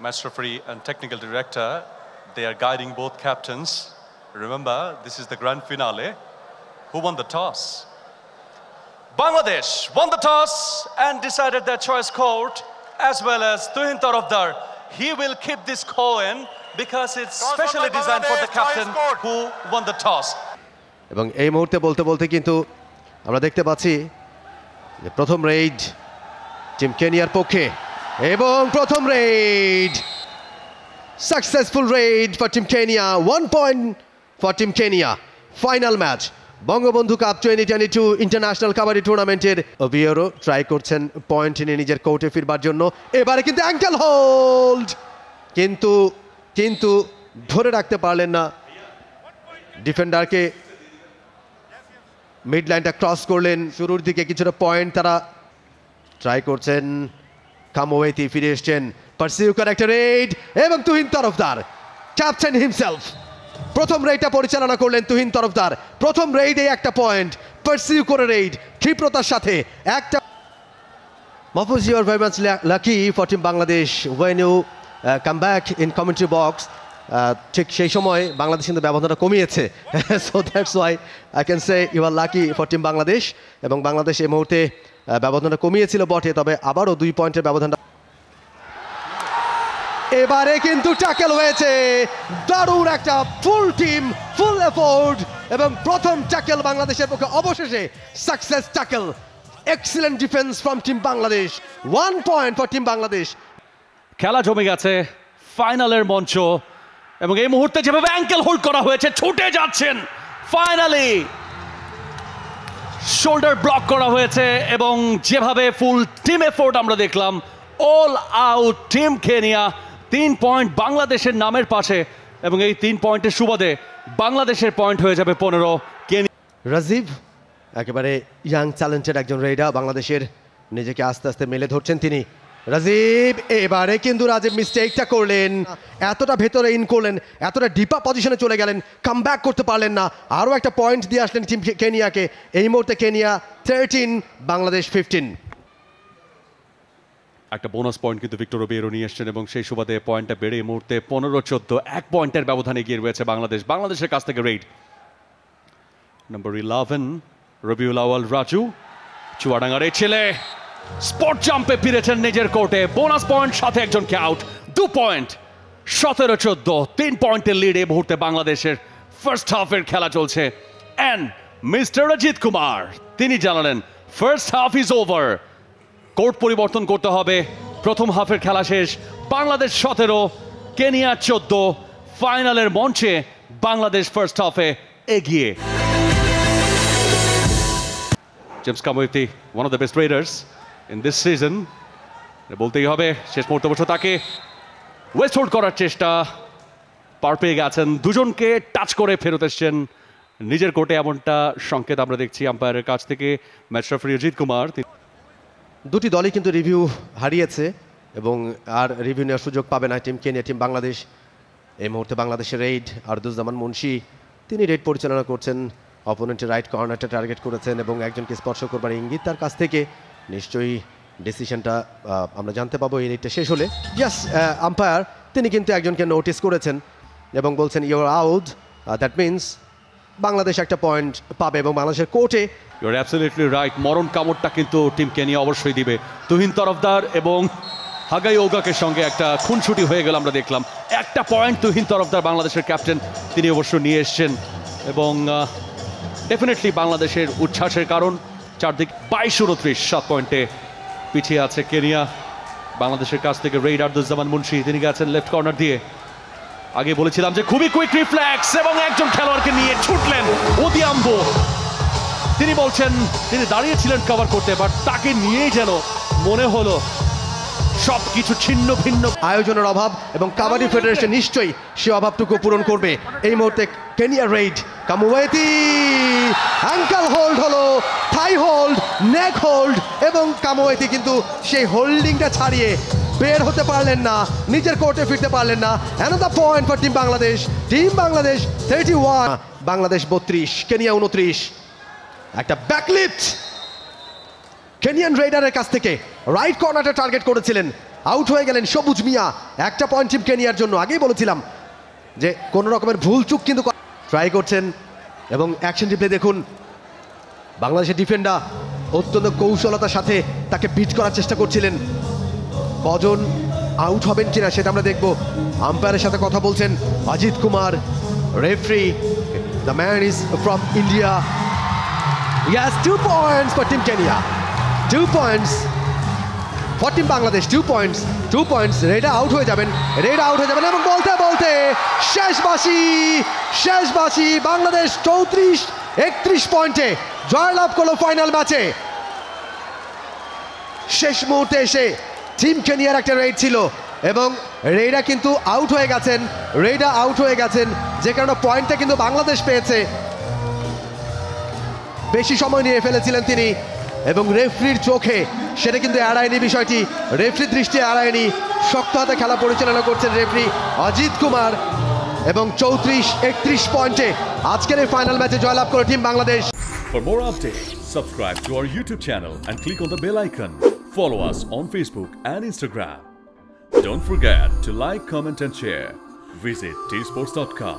match referee and technical director, they are guiding both captains. Remember, this is the grand finale. Who won the toss? Bangladesh won the toss and decided their choice court as well as Tuhin Tarafdar. He will keep this coin because it's Toss specially designed for the captain who won the toss. এবং এই মুহূর্তে বলতে বলতে কিন্তু আমরা দেখতে পাচ্ছি যে প্রথম রেইড টিম কেনিয়ার পক্ষে এবং প্রথম raid successful raid for team Kenya one point for team Kenya final match Bangabandhu cup twenty twenty two international kabaddi টুর্নামেন্টের অভিয়রও ট্রাই করছেন পয়েন্ট নিয়ে নিজের কোর্টে ফিরবার জন্য। এবারে কিন্তু অ্যাঙ্কেল হোল্ড কিন্তু কিন্তু ধরে রাখতে পারলেন না। ডিফেন্ডারকে মিড লাইনটা ক্রস করলেন, শুরুর দিকে কিছুটা পয়েন্ট তারা ট্রাই করছেন। কামোয়েতি ফিরে এসছেন পারসিউ একটা রেড এবং তুহিন তরফদার ক্যাপ্টেন হিমসেলফ প্রথম রেইডটা পরিচালনা করলেন তুহিন তরফদার প্রথম রেইডে একটা পয়েন্ট পারসিউ করে রেইড ক্ষিপ্রতার সাথে একটা much la- lucky for Team Bangladesh. When you uh, come back in commentary box. Uh, ঠিক সেই সময় বাংলাদেশ কিন্তু ব্যবধানটা কমিয়েছে। So that's why I can say you are lucky for team Bangladesh এবং বাংলাদেশ এই মুহূর্তে ব্যবধানটা কমিয়েছিল বটে, তবে আবারও দুই পয়েন্টের ব্যবধানটা এবারে কিন্তু ট্যাকেল হয়েছে। দারুণ একটা ফুল টিম, ফুল এফোর্ড এবং প্রথম ট্যাকেল বাংলাদেশের পক্ষে অবশেষে success tackle. Excellent defence from team Bangladesh, one point for team Bangladesh. খেলা জমে গেছে, ফাইনালের মঞ্চ, এবং এই মুহূর্তে যেভাবে অ্যাঙ্কেল হোল্ড করা হয়েছে, ছুটে যাচ্ছেন, ফাইনালি। শোল্ডার ব্লক করা হয়েছে এবং যেভাবে ফুল টিম এফোর্ট আমরা দেখলাম অল আউট টিম খেনিয়া তিন পয়েন্ট বাংলাদেশের নামের পাশে এবং এই তিন পয়েন্টের সুবাদে বাংলাদেশের পয়েন্ট হয়ে যাবে পনেরো। রাজীব, একেবারে ইয়াং চ্যালেঞ্জের একজন রেডা বাংলাদেশের, নিজেকে আস্তে আস্তে মেলে ধরছেন তিনি। রাজীব, এবারে কিন্তু রাজীব মিস্টেকটা করলেন। এতটা ভেতরে ইন করলেন, এতটা ডিপা পজিশনে চলে গেলেন কাম করতে পারলেন না। আরও একটা পয়েন্ট দিয়ে আসলেন টিম কেনিয়াকে। এই মুহূর্তে কেনিয়া থার্টিন বাংলাদেশ ফিফটিন একটা বোনাস পয়েন্ট কিন্তু ভিক্টর ওবিয়েরো নিয়ে এসছেন এবং সেই সুবাদে পয়েন্টটা বেড়ে মুহূর্তে পনেরো চোদ্দ, এক পয়েন্টের ব্যবধানে গিয়ে রয়েছে বাংলাদেশ। বাংলাদেশের কাছ থেকে raid number eleven Robiul Awal Raju, চুয়াডাঙ্গার ছেলে। স্পট জাম্পে ফিরেছেন নিজের কোর্টে বোনাস পয়েন্ট সাথে একজনকে আউট দু পয়েন্ট সতেরো, চোদ্দ, তিন পয়েন্টের লিড এই মুহূর্তে বাংলাদেশের ফার্স্ট হাফের খেলা চলছে। অ্যান্ড মিস্টার অজিত কুমার, তিনি জানালেন first half is over court পরিবর্তন করতে হবে। প্রথম হাফের খেলা শেষ। বাংলাদেশ সতেরো, কেনিয়া চোদ্দ। ফাইনালের মঞ্চে বাংলাদেশ ফার্স্ট হাফে এগিয়ে। James Kamuiti one of the best raiders in this season বলতেই হবে, শেষ মুহূর্তে অবশ্য তাকে ওয়েস্ট হোল্ড করার চেষ্টা। পার পেয়ে গেছেন, দুজনকে টাচ করে ফেরত এসছেন। নিজের কোর্টে এমনটা সংকেত আমরা দেখছি আম্পায়ারের কাছ থেকে ম্যাচ রেফারি অজিত কুমার দুটি দলই কিন্তু রিভিউ হারিয়েছে এবং আর রিভিউ নেওয়ার সুযোগ পাবে না টিম কেনিয়া টিম বাংলাদেশ এই মুহূর্তে বাংলাদেশের রেইড আরদুজ্জামান মুন্সি, তিনি রেড পরিচালনা করছেন। অপোনেন্টের রাইট কর্নারটা টার্গেট করেছেন এবং একজনকে স্পর্শ করবার ইঙ্গিত তার কাছ থেকে। নিশ্চয়ই ডিসিশনটা আমরা জানতে পাবো, এই রেটটা শেষ হলে। ইয়াস আম্পায়ার তিনি কিন্তু একজনকে নোটিস করেছেন এবং বলছেন you're out that means Bangladesh একটা পয়েন্ট পাবে এবং বাংলাদেশের কোর্টে ইউর অ্যাবসলিউটলি রাইট মরণ কামড়টা কিন্তু টিম কেনিয়া অবশ্যই দিবে। তুহিন তরফদার এবং হাগাই ওগাকের সঙ্গে একটা খুনছুটি হয়ে গেল আমরা দেখলাম। একটা পয়েন্ট তুহিন তরফদার, বাংলাদেশের ক্যাপ্টেন তিনি অবশ্য নিয়ে এসছেন এবং ডেফিনেটলি বাংলাদেশের উচ্ছ্বাসের কারণ। চারদিক বাইশ উনত্রিশ সাত পয়েন্টে পিছিয়ে আছে কেনিয়া। বাংলাদেশের কাছ থেকে রেইড আর্দুজ্জামান মুন্সি তিনি গেছেন লেফট কর্নার দিয়ে। আগে বলেছিলাম যে খুবই কুইক রিফ্লেক্স এবং একজন খেলোয়াড়কে নিয়ে ছুটলেন ওদিয়াম্বো। তিনি বলছেন তিনি দাঁড়িয়েছিলেন কভার করতে বাট তাকে নিয়েই যেন মনে হলো সব কিছু ছিন্ন ভিন্ন। আয়োজনের অভাব এবং কাবাডি ফেডারেশন নিশ্চয়ই সে অভাবটুকু পূরণ করবে। এই মুহূর্তে কেনিয়া রেইড কামুয়েতি অ্যাঙ্কাল হোল্ড হলো হোল্ড নেক হোল্ড এবং কামুয়েতি কিন্তু সেই হোল্ডিংটা ছাড়িয়ে বের হতে পারলেন না, নিজের কোর্টে ফিরতে পারলেন না। Another point for team Bangladesh team Bangladesh thirty one Bangladesh বত্রিশ কেনিয়া উনত্রিশ। একটা ব্যাকলিফট কেনিয়ান রেডারের কাছ থেকে রাইট কর্নারটা টার্গেট করেছিলেন। আউট হয়ে গেলেন সবুজ মিয়া। একটা পয়েন্ট টিম কেনিয়ার জন্য। আগেই বলেছিলাম যে কোনো রকমের ভুল চুক কিন্তু ট্রাই করছেন এবং অ্যাকশন রিপ্লে দেখুন। বাংলাদেশের ডিফেন্ডার অত্যন্ত কৌশলতার সাথে তাকে বিট করার চেষ্টা করছিলেন। কজন আউট হবেন কিনা সেটা আমরা দেখব। আম্পায়ারের সাথে কথা বলছেন Ajit Kumar referee the man is from India yes two points for team Kenya two points for team Bangladesh two points two points raider out হয়ে যাবেন রেডা আউট হয়ে যাবেন এবং বলতে বলতে শেষ বাসি শেষ বাসি বাংলাদেশ চৌত্রিশ একত্রিশ পয়েন্টে জয়লাভ করল ফাইনাল ম্যাচে। শেষ মুহূর্তে এসে টিম কেনিয়ার একটা রেড ছিল এবং রেডা কিন্তু আউট হয়ে গেছেন রেডা আউট হয়ে গেছেন, যে কারণে পয়েন্টটা কিন্তু বাংলাদেশ পেয়েছে। বেশি সময় নিয়ে ফেলেছিলেন তিনি এবং রেফরির চোখে সেটা কিন্তু এড়ায়নি বিষয়টি। রেফরির দৃষ্টি এড়ায়নি, শক্ত হাতে খেলা পরিচালনা করছেন রেফরি অজিত কুমার। এবং চৌত্রিশ একত্রিশ পয়েন্টে আজকের এই ফাইনাল ম্যাচে জয়লাভ করে team Bangladesh For more updates, subscribe to our YouTube channel and click on the bell icon. Follow us on Facebook and Instagram. Don't forget to like, comment, and share. Visit tsports.com.